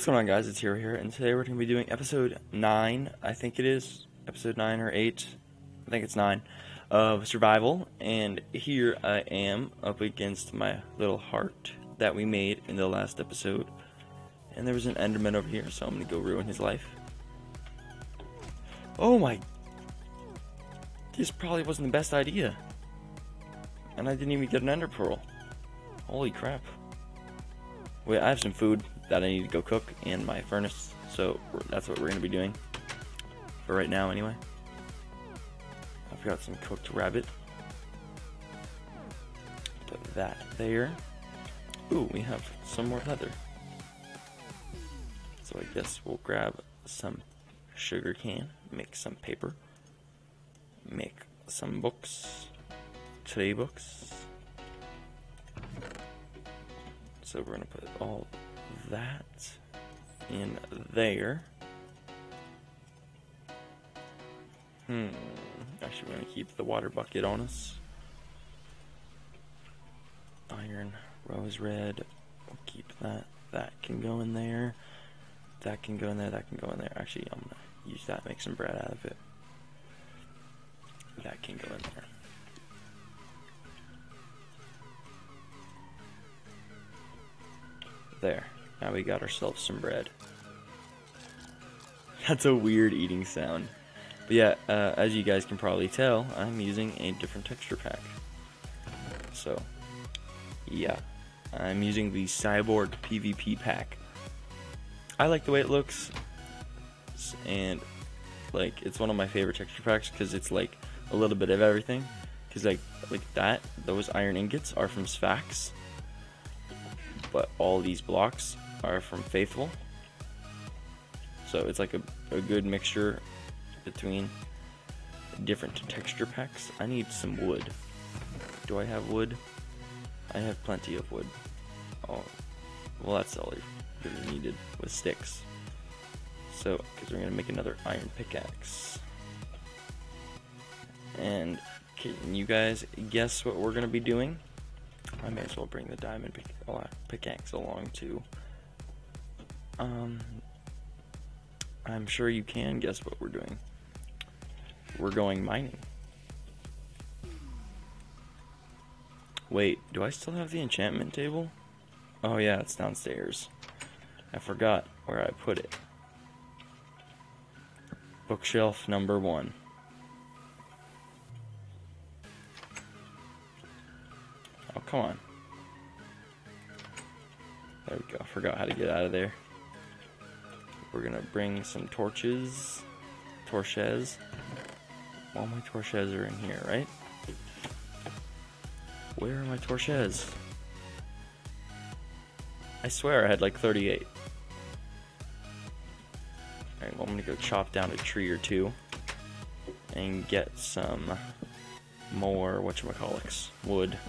What's going on guys, it's Hero here, and today we're going to be doing episode 9, I think it is, episode 9 or 8, I think it's 9, of Survival, and here I am up against my little heart that we made in the last episode, and there was an Enderman over here, so I'm going to go ruin his life. Oh my, this probably wasn't the best idea, and I didn't even get an Ender Pearl, holy crap. Wait, I have some food that I need to go cook in my furnace, so that's what we're going to be doing. For right now, anyway. I've got some cooked rabbit. Put that there. Ooh, we have some more leather. So I guess we'll grab some sugar cane, make some paper, make some books, today books, so we're going to put all that in there. Hmm. Actually, we're going to keep the water bucket on us. Iron, rose red. We'll keep that. That can go in there. That can go in there. That can go in there. Actually, I'm going to use that, make some bread out of it. That can go in there. There. Now we got ourselves some bread. That's a weird eating sound. But yeah, uh, as you guys can probably tell, I'm using a different texture pack. So, yeah. I'm using the Cyborg PvP pack. I like the way it looks. And, like, it's one of my favorite texture packs because it's, like, a little bit of everything. Because, like, like that, those iron ingots are from Sphax but all these blocks are from Faithful. So it's like a, a good mixture between different texture packs. I need some wood. Do I have wood? I have plenty of wood. Oh, well that's all I really needed with sticks. So, because we're going to make another iron pickaxe. And can you guys guess what we're going to be doing? I may as well bring the diamond uh, pickaxe along too. Um, I'm sure you can guess what we're doing. We're going mining. Wait, do I still have the enchantment table? Oh yeah, it's downstairs. I forgot where I put it. Bookshelf number one. Oh, come on. There we go. Forgot how to get out of there. We're gonna bring some torches. Torches. All my torches are in here, right? Where are my torches? I swear I had like 38. Alright, well I'm gonna go chop down a tree or two and get some more whatchamacallits, wood.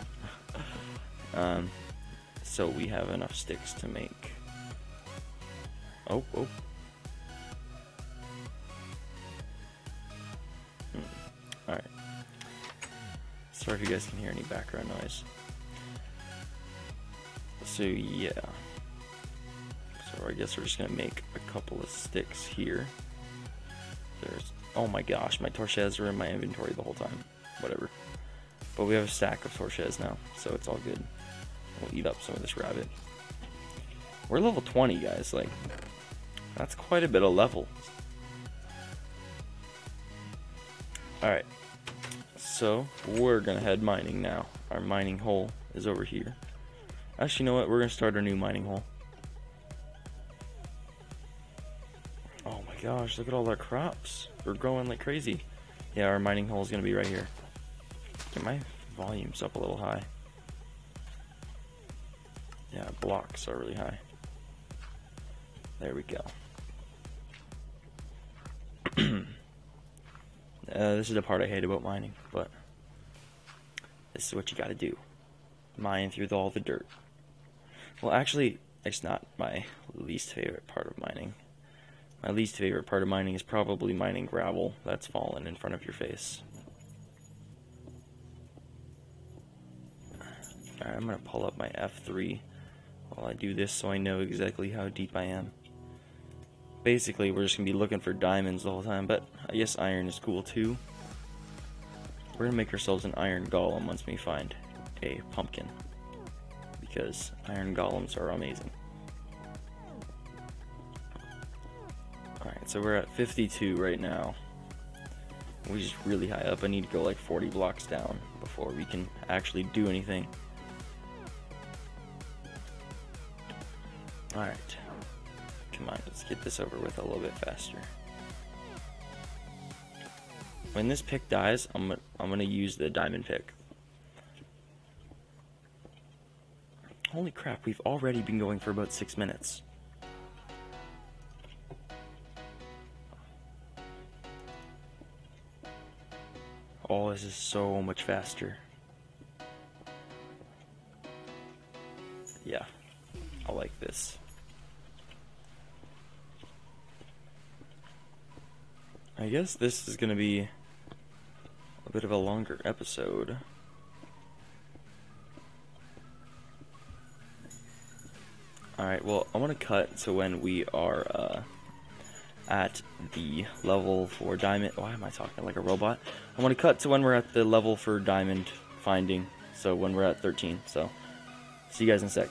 Um, so we have enough sticks to make. Oh, oh. Sorry if you guys can hear any background noise. So, yeah. So, I guess we're just gonna make a couple of sticks here. There's. Oh my gosh, my torches are in my inventory the whole time. Whatever. But we have a stack of torches now, so it's all good. We'll eat up some of this rabbit. We're level 20, guys. Like, that's quite a bit of level. Alright. So, we're to head mining now. Our mining hole is over here. Actually, you know what? We're to start our new mining hole. Oh my gosh, look at all our crops. We're growing like crazy. Yeah, our mining hole is to be right here. Get my volumes up a little high. Yeah, blocks are really high. There we go. Uh, this is the part I hate about mining, but this is what you gotta do. Mine through all the dirt. Well, actually, it's not my least favorite part of mining. My least favorite part of mining is probably mining gravel that's fallen in front of your face. Alright, I'm gonna pull up my F3 while I do this so I know exactly how deep I am. Basically we're just gonna be looking for diamonds the whole time, but I guess iron is cool too. We're gonna make ourselves an iron golem once we find a pumpkin. Because iron golems are amazing. Alright, so we're at 52 right now. We're just really high up. I need to go like 40 blocks down before we can actually do anything. Alright. Come on, let's get this over with a little bit faster. When this pick dies, I'm, I'm gonna use the diamond pick. Holy crap, we've already been going for about six minutes. Oh, this is so much faster. Guess this is gonna be a bit of a longer episode. Alright, well, I want to cut to when we are uh, at the level for diamond. Why am I talking like a robot? I want to cut to when we're at the level for diamond finding. So when we're at 13. So see you guys in a sec.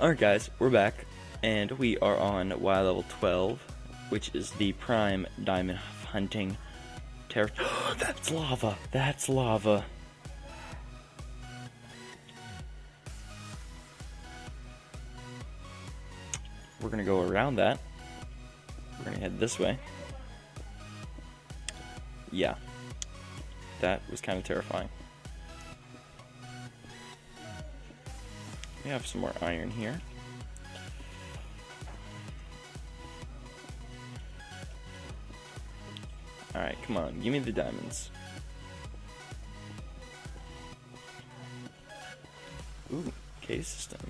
Alright guys, we're back. And we are on Y level 12, which is the prime diamond hunting territory. That's lava! That's lava! We're gonna go around that. We're gonna head this way. Yeah. That was kind of terrifying. We have some more iron here. Alright, come on, give me the diamonds. Ooh, cave system.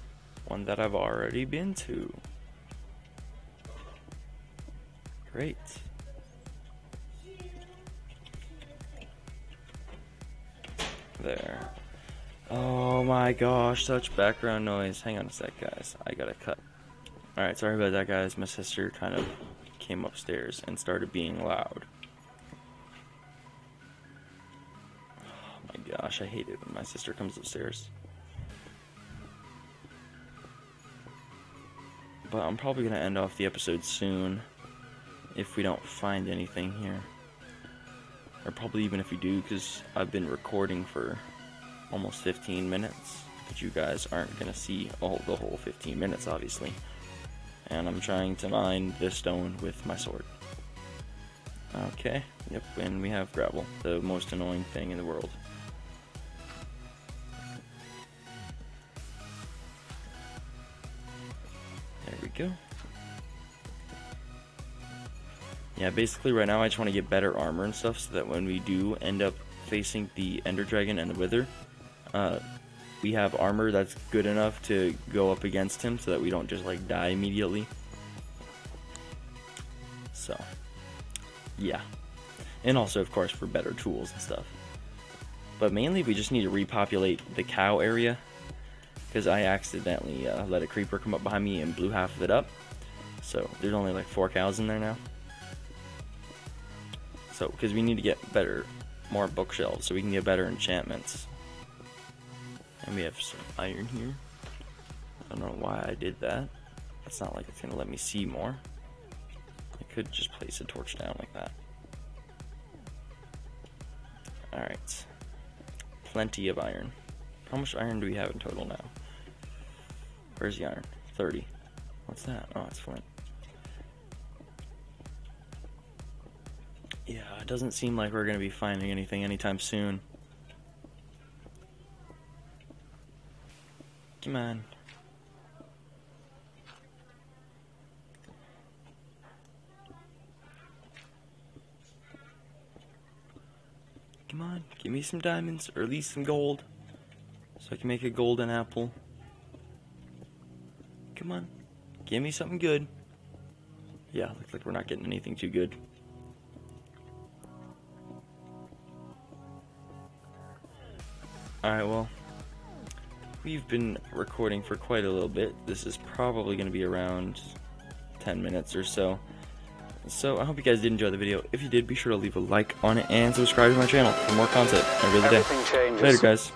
One that I've already been to. Great. There. Oh my gosh, such background noise. Hang on a sec, guys. I gotta cut. Alright, sorry about that, guys. My sister kind of came upstairs and started being loud. Gosh, I hate it when my sister comes upstairs. But I'm probably gonna end off the episode soon if we don't find anything here. Or probably even if we do, because I've been recording for almost 15 minutes. But you guys aren't going to see all the whole 15 minutes, obviously. And I'm trying to mine this stone with my sword. Okay, yep, and we have gravel, the most annoying thing in the world. Go. Yeah, basically right now I just want to get better armor and stuff so that when we do end up facing the Ender Dragon and the Wither, uh, we have armor that's good enough to go up against him so that we don't just like die immediately. So, yeah. And also, of course, for better tools and stuff. But mainly we just need to repopulate the cow area because I accidentally uh, let a creeper come up behind me and blew half of it up. So there's only like four cows in there now. So, because we need to get better, more bookshelves so we can get better enchantments. And we have some iron here. I don't know why I did that. It's not like it's going to let me see more. I could just place a torch down like that. Alright. Plenty of iron. How much iron do we have in total now? Where's the iron? 30. What's that? Oh, it's flint. Yeah, it doesn't seem like we're going to be finding anything anytime soon. Come on. Come on, give me some diamonds, or at least some gold. So I can make a golden apple. Come on, give me something good. Yeah, looks like we're not getting anything too good. Alright, well, we've been recording for quite a little bit. This is probably going to be around 10 minutes or so. So I hope you guys did enjoy the video. If you did, be sure to leave a like on it and subscribe to my channel for more content every other day. Later, guys.